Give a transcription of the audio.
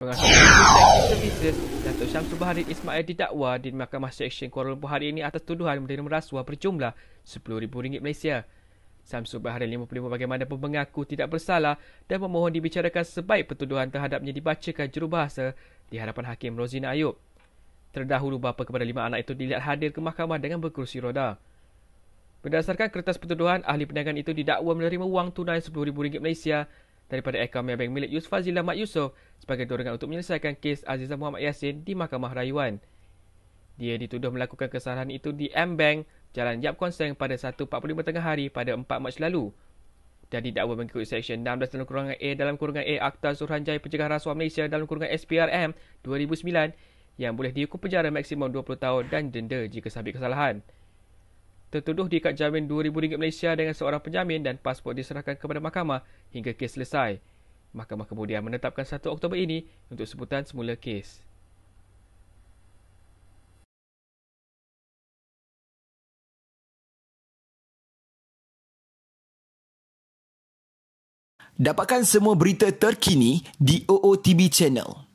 Services Datuk Syamsul Bahari Ismail didakwa di Mahkamah Seksyen Kuala Lumpur hari ini atas tuduhan menerima rasuah berjumlah RM10,000 Malaysia. Samsul Bahari 55 bagaimanapun mengaku tidak bersalah dan memohon dibicarakan sebaik pertuduhan terhadapnya dibacakan jurubahasa di hadapan Hakim Rozina Ayub. Terdahulu bapa kepada lima anak itu dilihat hadir ke mahkamah dengan berkerusi roda. Berdasarkan kertas pertuduhan, ahli perniagaan itu didakwa menerima wang tunai RM10,000 Malaysia daripada akaun Maybank milik Yus Fazil Ahmad Yusof sebagai dorongan untuk menyelesaikan kes Azizah Muhammad Yassin di Mahkamah Rayuan. Dia dituduh melakukan kesalahan itu di M-Bank, Jalan Yap Konseng pada 1.45 tengah hari pada 4 Mac lalu. Dan didakwa mengikut Seksyen 16 dalam kurungan A dalam kurungan A Akta Suruhanjaya Pencegahan Rasuah Malaysia dalam kurungan SPRM 2009 yang boleh dihukum penjara maksimum 20 tahun dan denda jika sabit kesalahan tertuduh diikat jamin RM2,000 Malaysia dengan seorang penjamin dan pasport diserahkan kepada mahkamah hingga kes selesai. Mahkamah kemudian menetapkan 1 Oktober ini untuk sebutan semula kes. Dapatkan semua berita terkini di OOTB Channel.